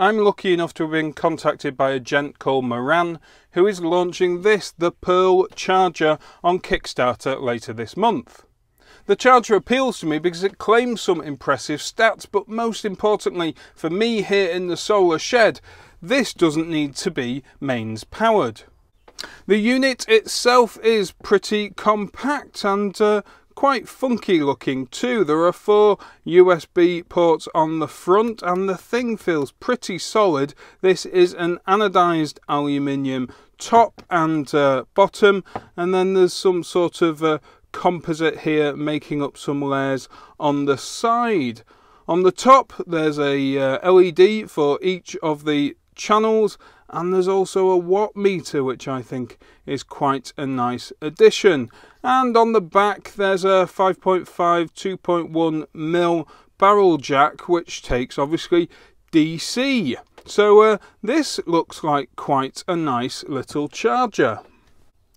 I'm lucky enough to have been contacted by a gent called Moran who is launching this, the Pirl Charger, on Kickstarter later this month. The Charger appeals to me because it claims some impressive stats, but most importantly for me here in the solar shed, this doesn't need to be mains powered. The unit itself is pretty compact and uh, quite funky looking too. There are four USB ports on the front and the thing feels pretty solid. This is an anodized aluminium top and uh, bottom and then there's some sort of uh, composite here making up some layers on the side. On the top there's a uh, LED for each of the channels and there's also a watt meter which I think is quite a nice addition and on the back there's a 5.5 2.1 mil barrel jack which takes obviously DC so uh, this looks like quite a nice little charger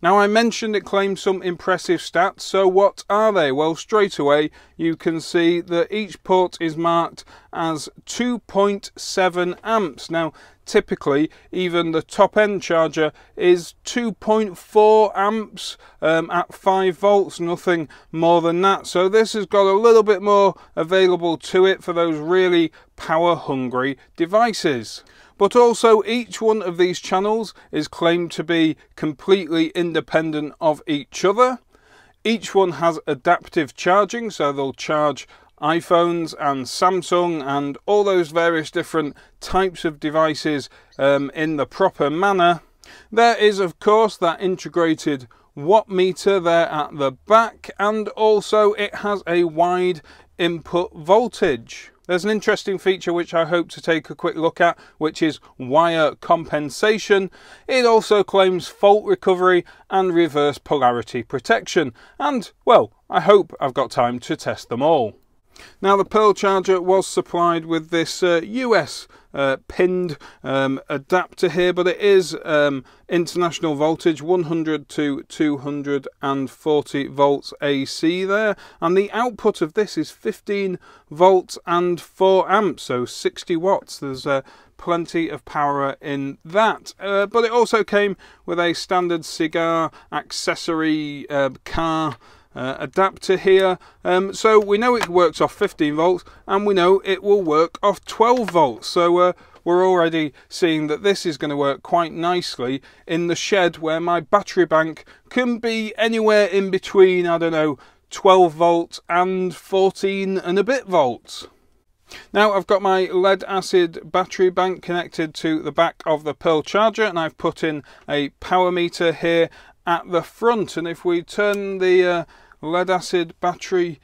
now I mentioned it claims some impressive stats, so what are they? Well straight away you can see that each port is marked as 2.7 amps. Now typically even the top end charger is 2.4 amps um, at 5 volts, nothing more than that. So this has got a little bit more available to it for those really power hungry devices. But also each one of these channels is claimed to be completely independent of each other. Each one has adaptive charging, so they'll charge iPhones and Samsung and all those various different types of devices um, in the proper manner. There is of course that integrated watt meter there at the back and also it has a wide input voltage. There's an interesting feature which I hope to take a quick look at, which is wire compensation. It also claims fault recovery and reverse polarity protection. And, well, I hope I've got time to test them all. Now the Pirl charger was supplied with this uh, US uh, pinned um, adapter here but it is um, international voltage 100 to 240 volts AC there and the output of this is 15 volts and 4 amps so 60 watts. There's uh, plenty of power in that uh, but it also came with a standard cigar accessory uh, car uh, adapter here. Um, so we know it works off 15 volts and we know it will work off 12 volts. So uh, we're already seeing that this is going to work quite nicely in the shed where my battery bank can be anywhere in between, I don't know, 12 volts and 14 and a bit volts. Now I've got my lead acid battery bank connected to the back of the Pirl charger and I've put in a power meter here at the front. And if we turn the uh, lead acid battery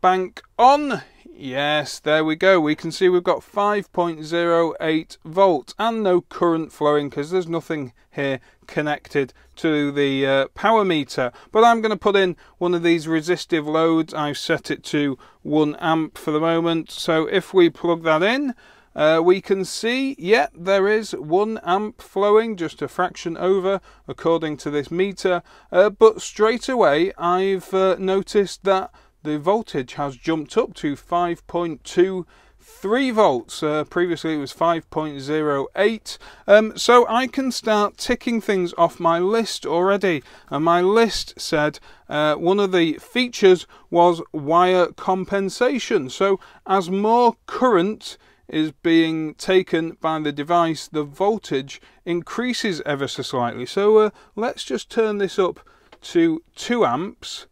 bank on yes there we go. We can see we've got 5.08 volts and no current flowing because there's nothing here connected to the uh, power meter. But I'm going to put in one of these resistive loads. I've set it to 1 amp for the moment. So if we plug that in uh, we can see, yeah, there is one amp flowing, just a fraction over, according to this meter. Uh, but straight away, I've uh, noticed that the voltage has jumped up to 5.2 3 volts. Uh, previously it was 5.08. Um, so I can start ticking things off my list already. And my list said uh, one of the features was wire compensation. So as more current is being taken by the device, the voltage increases ever so slightly. So uh, let's just turn this up to 2 amps.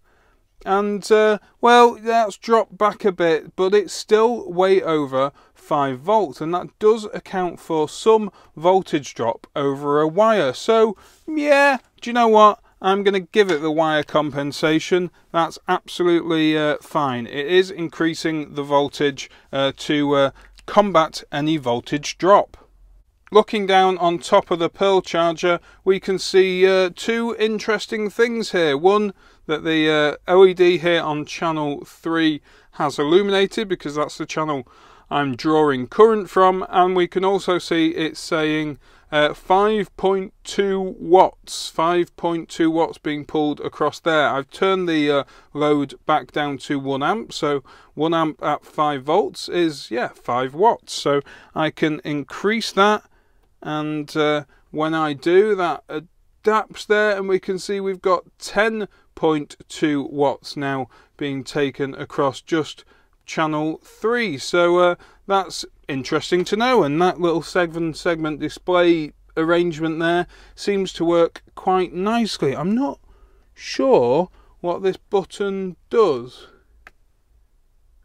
And, uh, well, that's dropped back a bit, but it's still way over 5 volts. And that does account for some voltage drop over a wire. So, yeah, do you know what? I'm going to give it the wire compensation. That's absolutely uh, fine. It is increasing the voltage uh, to uh, combat any voltage drop. Looking down on top of the Pirl charger, we can see uh, two interesting things here. One, that the uh, LED here on channel 3 has illuminated because that's the channel I'm drawing current from and we can also see it's saying uh, 5.2 watts 5.2 watts being pulled across there. I've turned the uh, load back down to 1 amp so 1 amp at 5 volts is yeah 5 watts. So I can increase that and uh, when I do that adapts there and we can see we've got 10.2 watts now being taken across just channel 3 so uh, that's interesting to know and that little segment segment display arrangement there seems to work quite nicely. I'm not sure what this button does.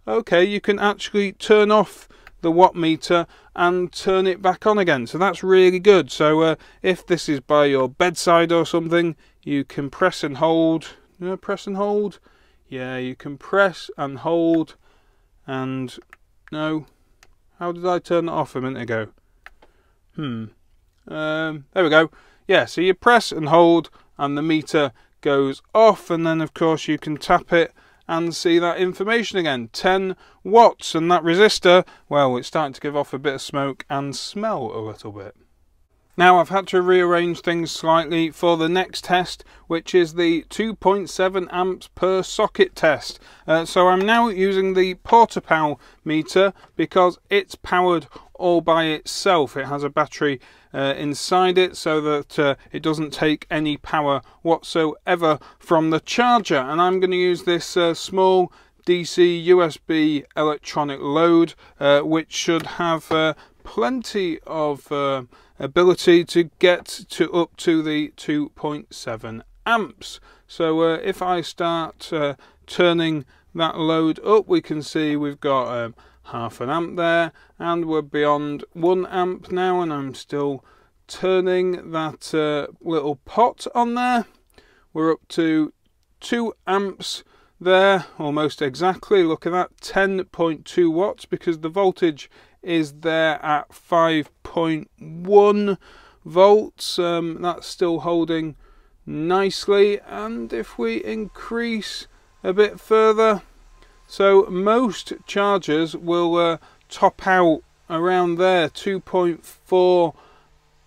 Okay you can actually turn off the watt meter and turn it back on again. So that's really good. So uh, if this is by your bedside or something you can press and hold. You press and hold? Yeah you can press and hold and no how did I turn it off a minute ago? Hmm. Um, there we go. Yeah so you press and hold and the meter goes off and then of course you can tap it and see that information again. 10 watts and that resistor well it's starting to give off a bit of smoke and smell a little bit now I've had to rearrange things slightly for the next test which is the 2.7 amps per socket test. Uh, so I'm now using the PortaPow meter because it's powered all by itself. It has a battery uh, inside it so that uh, it doesn't take any power whatsoever from the charger and I'm going to use this uh, small DC USB electronic load uh, which should have uh, plenty of ability to get to up to the 2.7 amps. So uh, if I start uh, turning that load up, we can see we've got um, half an amp there, and we're beyond one amp now, and I'm still turning that uh, little pot on there. We're up to two amps there, almost exactly. Look at that, 10.2 watts, because the voltage is there at 5.1 volts. Um, that's still holding nicely. And if we increase a bit further, so most chargers will uh, top out around there, 2.4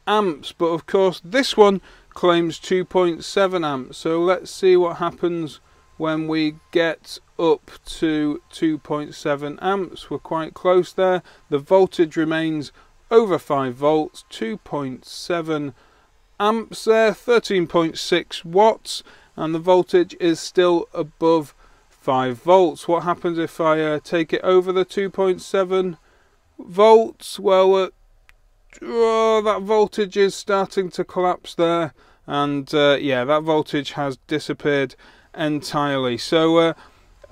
amps. But of course, this one claims 2.7 amps. So let's see what happens when we get up to 2.7 amps. We're quite close there. The voltage remains over 5 volts, 2.7 amps there, 13.6 watts, and the voltage is still above 5 volts. What happens if I uh, take it over the 2.7 volts? Well, uh, oh, that voltage is starting to collapse there, and uh, yeah, that voltage has disappeared entirely. So uh,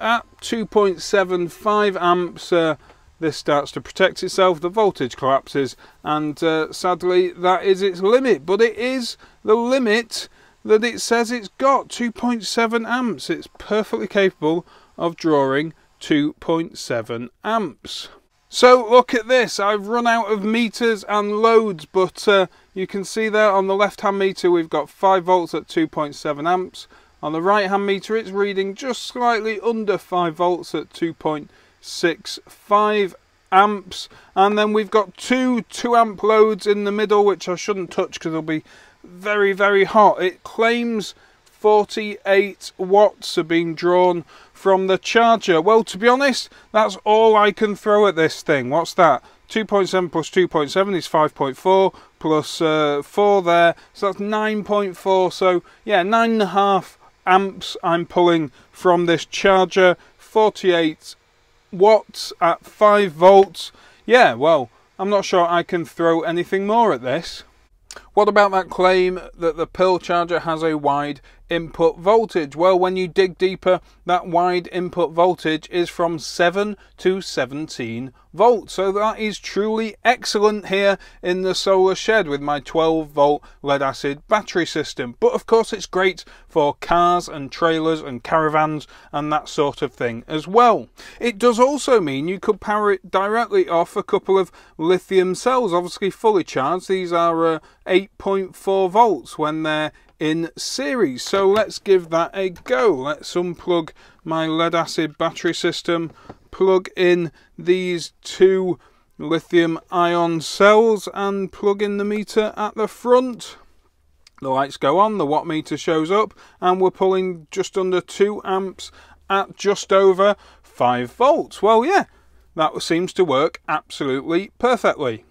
at 2.75 amps, uh, this starts to protect itself, the voltage collapses, and uh, sadly that is its limit. But it is the limit that it says it's got 2.7 amps. It's perfectly capable of drawing 2.7 amps. So look at this, I've run out of meters and loads, but uh, you can see there on the left hand meter we've got 5 volts at 2.7 amps, on the right hand meter it's reading just slightly under 5 volts at 2.65 amps and then we've got two 2 amp loads in the middle which I shouldn't touch because they'll be very very hot. It claims 48 watts are being drawn from the charger. Well to be honest that's all I can throw at this thing. What's that? 2.7 plus 2.7 is 5.4 plus, uh, 4 there so that's 9.4 so yeah nine and a half amps I'm pulling from this charger 48 watts at 5 volts. Yeah well I'm not sure I can throw anything more at this what about that claim that the Pirl charger has a wide input voltage? Well, when you dig deeper, that wide input voltage is from 7 to 17 volts. So that is truly excellent here in the solar shed with my 12 volt lead acid battery system. But of course, it's great for cars and trailers and caravans and that sort of thing as well. It does also mean you could power it directly off a couple of lithium cells, obviously fully charged. These are uh, 8.4 volts when they're in series. So let's give that a go. Let's unplug my lead acid battery system, plug in these two lithium ion cells and plug in the meter at the front. The lights go on, the watt meter shows up, and we're pulling just under 2 amps at just over 5 volts. Well, yeah, that seems to work absolutely perfectly.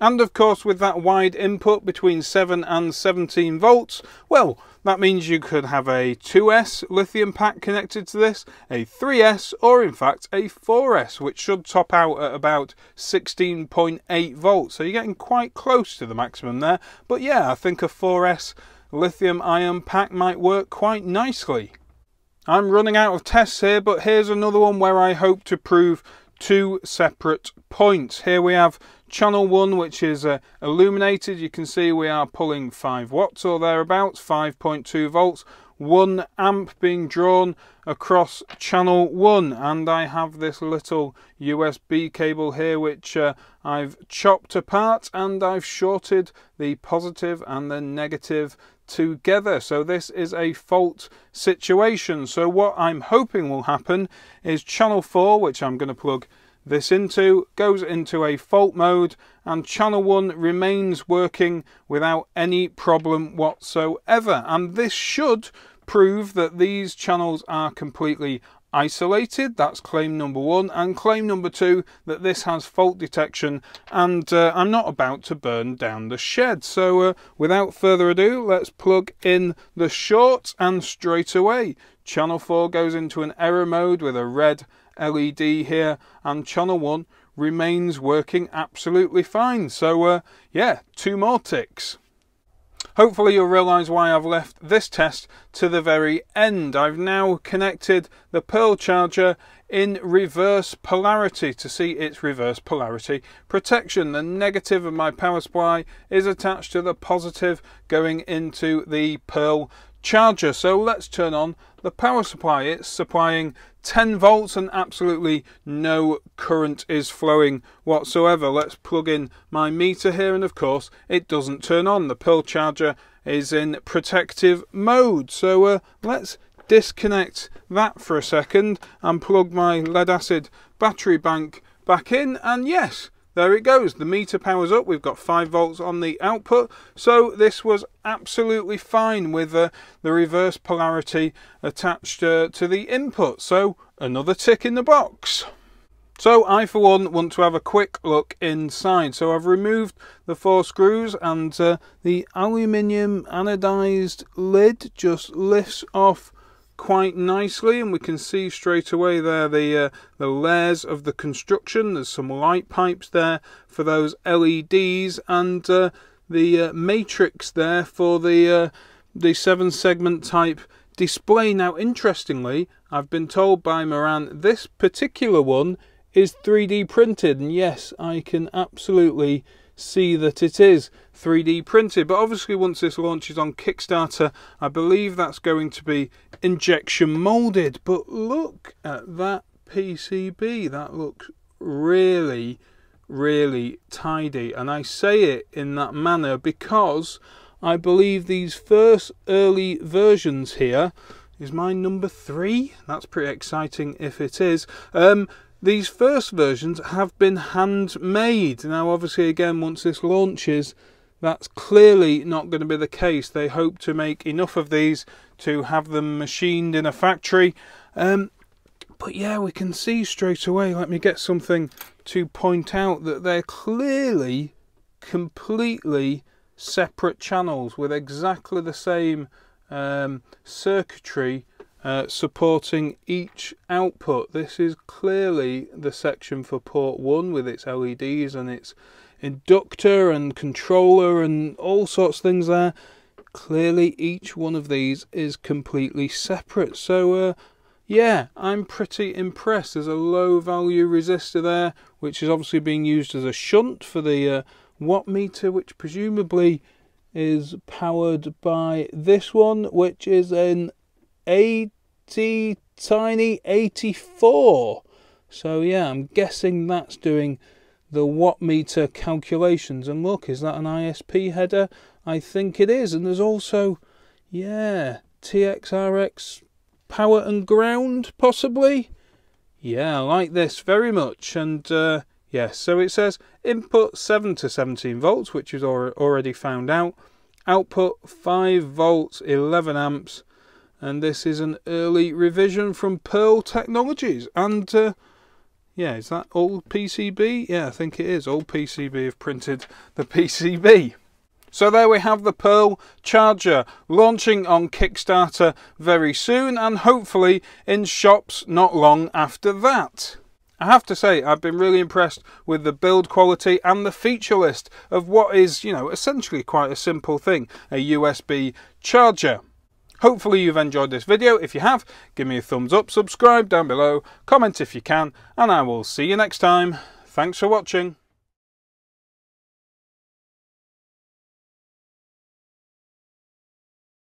And of course, with that wide input between 7 and 17 volts, well, that means you could have a 2S lithium pack connected to this, a 3S, or in fact a 4S, which should top out at about 16.8 volts. So you're getting quite close to the maximum there. But yeah, I think a 4S lithium ion pack might work quite nicely. I'm running out of tests here, but here's another one where I hope to prove two separate points. Here we have channel 1 which is uh, illuminated. You can see we are pulling 5 watts or thereabouts, 5.2 volts. 1 amp being drawn across channel 1 and I have this little USB cable here which uh, I've chopped apart and I've shorted the positive and the negative together. So this is a fault situation. So what I'm hoping will happen is channel 4, which I'm going to plug this into, goes into a fault mode and channel 1 remains working without any problem whatsoever. And this should prove that these channels are completely isolated. That's claim number one. And claim number two, that this has fault detection and uh, I'm not about to burn down the shed. So uh, without further ado, let's plug in the short and straight away. Channel 4 goes into an error mode with a red LED here and channel 1 remains working absolutely fine. So uh, yeah, two more ticks. Hopefully you'll realise why I've left this test to the very end. I've now connected the Pirl charger in reverse polarity to see its reverse polarity protection. The negative of my power supply is attached to the positive going into the Pirl charger. So let's turn on the power supply. It's supplying 10 volts and absolutely no current is flowing whatsoever. Let's plug in my meter here and of course it doesn't turn on. The Pirl charger is in protective mode. So uh, let's disconnect that for a second and plug my lead acid battery bank back in and yes there it goes. The meter powers up. We've got 5 volts on the output. So this was absolutely fine with uh, the reverse polarity attached uh, to the input. So another tick in the box. So I for one want to have a quick look inside. So I've removed the four screws and uh, the aluminium anodized lid just lifts off quite nicely and we can see straight away there the uh, the layers of the construction. There's some light pipes there for those LEDs and uh, the uh, matrix there for the uh, the seven segment type display. Now interestingly I've been told by Moran this particular one is 3D printed and yes I can absolutely see that it is 3D printed. But obviously once this launches on Kickstarter, I believe that's going to be injection molded. But look at that PCB. That looks really, really tidy. And I say it in that manner because I believe these first early versions here is my number three. That's pretty exciting if it is. Um, these first versions have been handmade. Now, obviously, again, once this launches, that's clearly not going to be the case. They hope to make enough of these to have them machined in a factory. Um, but yeah, we can see straight away. Let me get something to point out that they're clearly completely separate channels with exactly the same um, circuitry uh, supporting each output. This is clearly the section for port 1 with its LEDs and its inductor and controller and all sorts of things there. Clearly each one of these is completely separate. So uh, yeah, I'm pretty impressed. There's a low value resistor there, which is obviously being used as a shunt for the uh, watt meter, which presumably is powered by this one, which is an 80 Tiny 84. So yeah, I'm guessing that's doing the watt meter calculations. And look, is that an ISP header? I think it is. And there's also, yeah, TXRX power and ground, possibly. Yeah, I like this very much. And uh, yes, so it says input 7 to 17 volts, which is already found out. Output 5 volts, 11 amps. And this is an early revision from Pirl Technologies. And uh, yeah, is that all PCB? Yeah, I think it is. All PCB have printed the PCB. So there we have the Pirl Charger launching on Kickstarter very soon and hopefully in shops not long after that. I have to say, I've been really impressed with the build quality and the feature list of what is, you know, essentially quite a simple thing, a USB charger. Hopefully you've enjoyed this video. If you have, give me a thumbs up, subscribe down below, comment if you can, and I will see you next time. Thanks for watching.